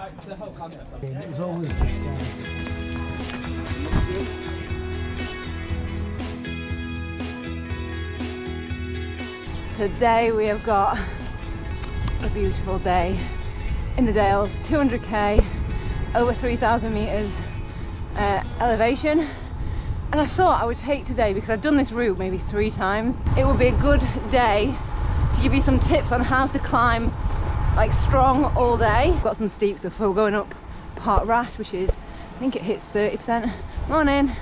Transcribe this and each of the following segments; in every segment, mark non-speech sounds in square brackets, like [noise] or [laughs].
It was always Today we have got a beautiful day in the Dales, 200k, over 3,000 meters uh, elevation. And I thought I would take today because I've done this route maybe three times. It would be a good day to give you some tips on how to climb like strong all day. Got some steep stuff. We're going up Park Rash, which is I think it hits 30%. Morning.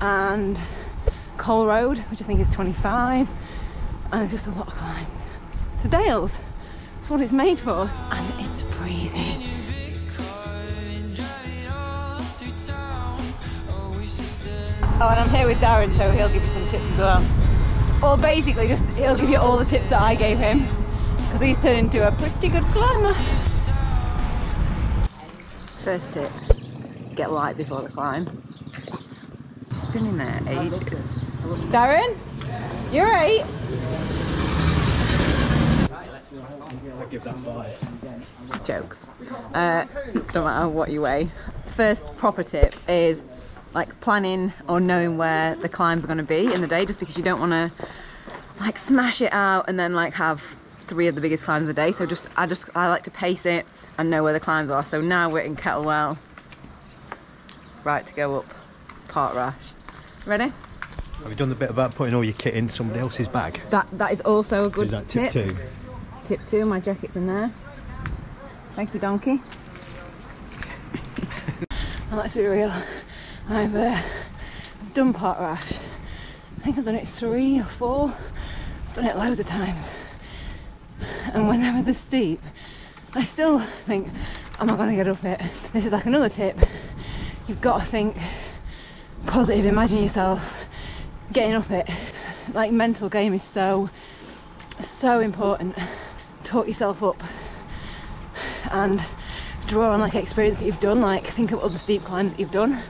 And Coal Road, which I think is 25 and it's just a lot of climbs. So Dales, that's what it's made for, and it's freezing. Oh, and I'm here with Darren, so he'll give you some tips as well. Or basically, just he'll give you all the tips that I gave him, because he's turned into a pretty good climber. First tip: get light before the climb. It's been in there ages. Darren, you're right. I give that five. jokes. Uh, don't matter what you weigh. First proper tip is like planning or knowing where the climb's are going to be in the day, just because you don't want to like smash it out and then like have three of the biggest climbs of the day. So just I just I like to pace it and know where the climbs are. So now we're in Kettlewell, right to go up Park Rash. Ready? Have you done the bit about putting all your kit in somebody else's bag? That that is also a good Is that tip, two? Tip two, my jacket's in there. Thank you, donkey. and [laughs] let's be real, I've, uh, I've done Park Rash. I think I've done it three or four. I've done it loads of times. [laughs] And whenever they're steep, I still think, am I going to get up it? This is like another tip. You've got to think positive, imagine yourself getting up it. Like mental game is so, so important talk yourself up and draw on like experience that you've done like think of other steep climbs that you've done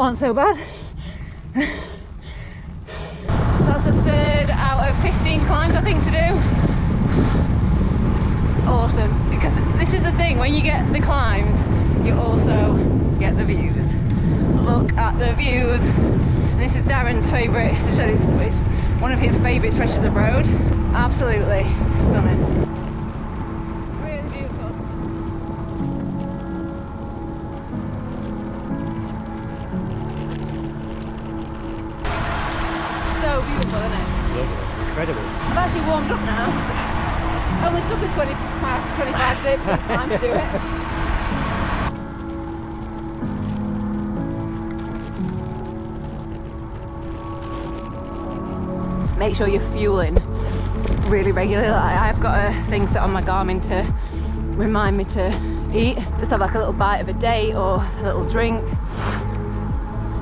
that wasn't so bad. So that's the third out of 15 climbs I think to do. Awesome. Because this is the thing when you get the climbs you also get the views. Look at the views. And this is Darren's favourite his, one of his favourite stretches of road. Absolutely stunning took a 25, 25 30 time to do it. Make sure you're fueling really regularly. Like I've got a thing set on my Garmin to remind me to eat. Just have like a little bite of a date or a little drink.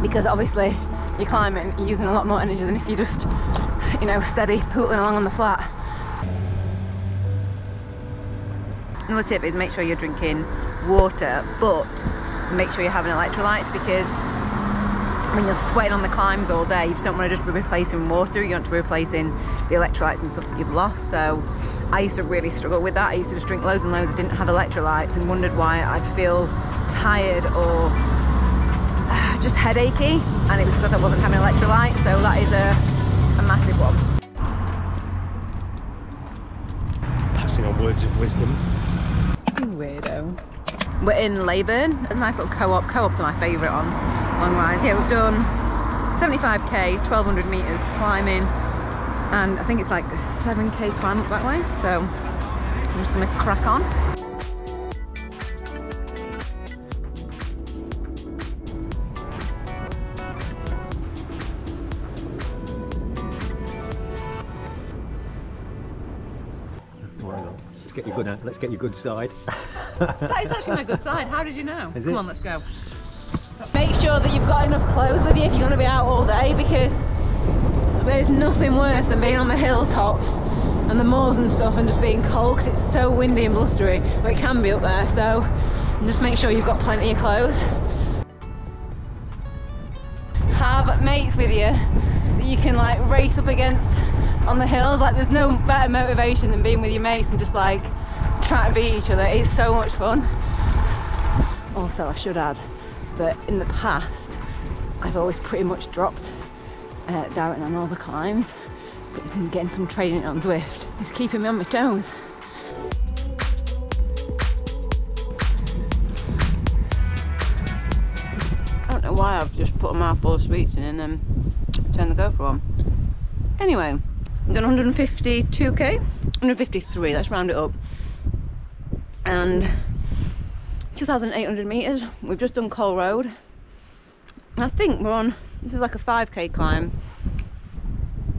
Because obviously you're climbing, you're using a lot more energy than if you're just you know, steady pootling along on the flat. Another tip is make sure you're drinking water, but make sure you're having electrolytes because when you're sweating on the climbs all day, you just don't want to just be replacing water, you want to be replacing the electrolytes and stuff that you've lost. So I used to really struggle with that. I used to just drink loads and loads, I didn't have electrolytes and wondered why I'd feel tired or [sighs] just headachy and it was because I wasn't having electrolytes. So that is a a massive one. Passing on words of wisdom. Weirdo. We're in Leyburn. There's a nice little co-op. Co-ops are my favourite on long rides. Yeah, we've done 75k, 1200 metres climbing, and I think it's like 7k climb up that way. So I'm just gonna crack on. Let's get your good. Uh, let's get your good side. [laughs] That is actually my good side. How did you know? Is Come it? on, let's go. Make sure sure that you've got enough clothes with you if you're going to be out all day because there's nothing worse than being on the hilltops and the moors and stuff and just being cold because it's so windy and blustery, but it can be up there. So just make sure you've got plenty of clothes. Have mates with you that you can like race up against on the hills. Like there's no better motivation than being with your mates and just like trying to beat each other. It's so much fun. Also, I should add that in the past, I've always pretty much dropped uh, Darren on all the climbs, but he's been getting some training on Zwift. He's keeping me on my toes. I don't know why I've just put a mouthful of sweets in and then turned the GoPro on. Anyway, done 152k, 153, let's round it up. And 2,800 metres, we've just done Coal Road. And I think we're on, this is like a 5k climb.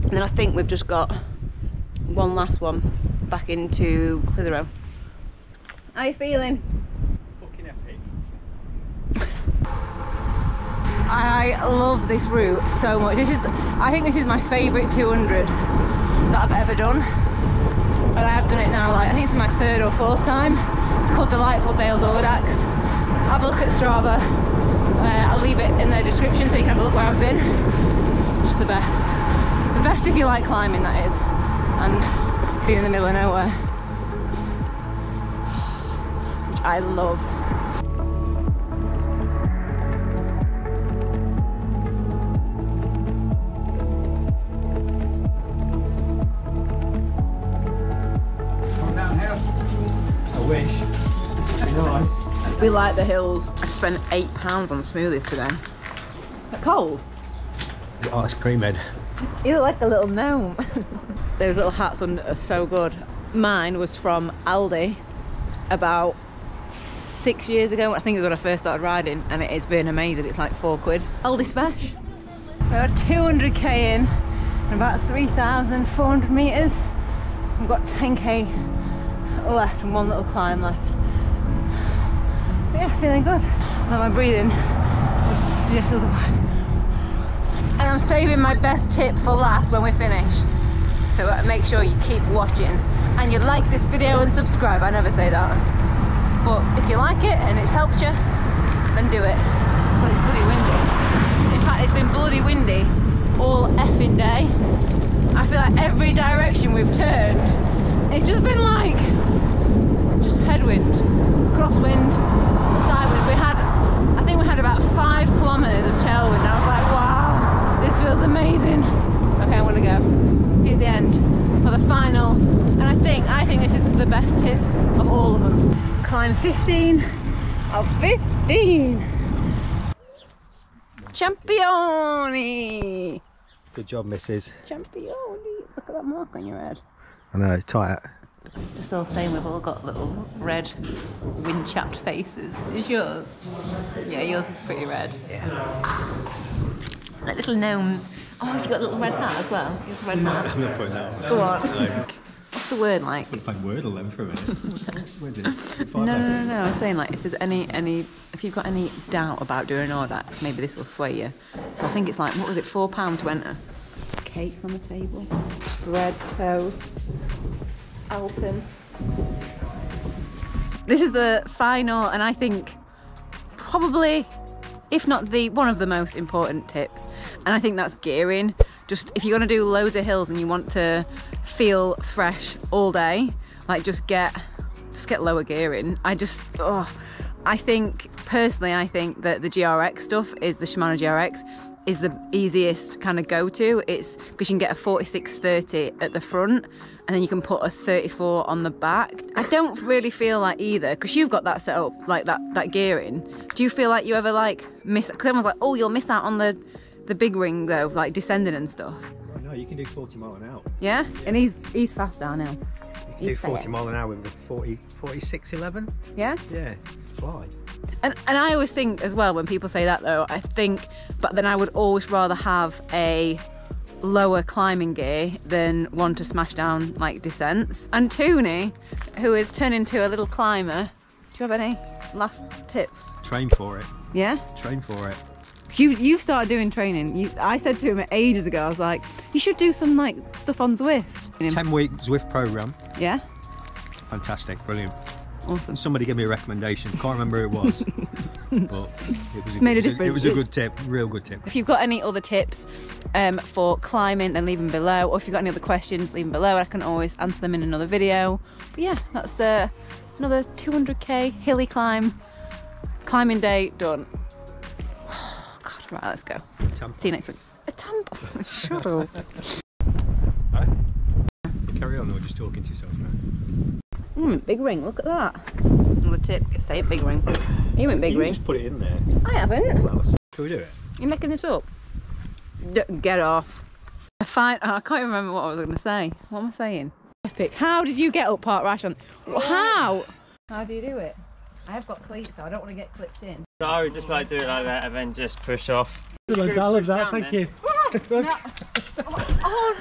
And then I think we've just got one last one back into Clitheroe. How you feeling? Fucking epic. I love this route so much. This is, I think this is my favourite 200 that I've ever done. And I have done it now, like I think it's my third or fourth time. It's called Delightful Dales Audax. Have a look at Strava. Uh, I'll leave it in the description so you can have a look where I've been. Just the best. The best if you like climbing, that is. And being in the middle of nowhere. Which [sighs] I love. We like the hills. I spent eight pounds on smoothies today. They're cold. The ice cream head. You look like a little gnome. [laughs] Those little hats on are so good. Mine was from Aldi about six years ago. I think it was when I first started riding and it has been amazing. It's like four quid. Aldi Special. We're 200k in and about 3,400 metres. We've got 10k left and one little climb left. But yeah, feeling good. Although my breathing would suggest otherwise. And I'm saving my best tip for last when we finish. So uh, make sure you keep watching and you like this video and subscribe. I never say that. But if you like it and it's helped you, then do it. But it's bloody windy. In fact, it's been bloody windy all effing day. I feel like every direction we've turned, it's just been like, headwind, crosswind, sidewind. We had, I think we had about five kilometres of tailwind. I was like, wow, this feels amazing. Okay, I'm gonna go. See you at the end for the final. And I think, I think this is the best hit of all of them. Climb 15 of 15. Championi! Good job, missus. Championi! Look at that mark on your head. I know, it's tight. Just all saying we've all got little red wind chapped faces. Is yours? Yeah, yours is pretty red. Yeah. Like little gnomes. Oh, you've you got a little red hat as well? You have a red hat. I'm not putting that on. Go on. What's the word like? Playing Wordle then for a minute. [laughs] Where's it? No, no, no, no. I'm saying like if there's any any if you've got any doubt about doing Audax, maybe this will sway you. So I think it's like what was it, four pound to enter? Cake on the table, bread, toast, Alpen. This is the final, and I think probably, if not the one of the most important tips, and I think that's gearing. Just if you're gonna do loads of hills and you want to feel fresh all day, like just get just get lower gearing. I just oh, I think personally, I think that the GRX stuff is the Shimano GRX is the easiest kind of go to. It's because you can get a 4630 at the front and then you can put a 34 on the back. I don't really feel like either because you've got that set up like that that gearing. Do you feel like you ever like miss? Because everyone's like, oh, you'll miss out on the the big ring though, like descending and stuff. No, you can do 40 mile an hour. Yeah, and he's he's fast now. You can He's do 40 fast. mile an hour with a 40, 46, 11. Yeah. Yeah, fly. And and I always think as well when people say that though, I think, but then I would always rather have a lower climbing gear than one to smash down like descents. And Tooney, who is turning to a little climber, do you have any last tips? Train for it. Yeah. Train for it. You you started doing training. You, I said to him ages ago. I was like, you should do some like stuff on Zwift. 10 week Zwift program. Yeah, Fantastic, brilliant. awesome. Somebody gave me a recommendation. Can't remember who it was. [laughs] but [laughs] it was, made a it was difference. It was a good tip, real good tip. If you've got any other tips um, for climbing, then leave them below. Or if you've got any other questions, leave them below. I can always answer them in another video. But yeah, that's uh, another 200k hilly climb, climbing day done. Oh, [sighs] God, right, let's go. See you next week. A tampon. [laughs] Shut up. Right? Carry on, or just talking to yourself now. Mm, big ring. Look at that. Another tip. Say it, big ring. You went big you ring. just put it in there. I haven't. Well, Shall we do it? You're making this up. D- get off. I find oh, I can't even remember what I was going to say. What am I saying? Epic. How did you get up Park Rash on? How? How do you do it? I have got cleats, so I don't want to get clipped in. So I would just like do it like that and then just push off. I love that, Down thank then. you. [laughs] [laughs] Oh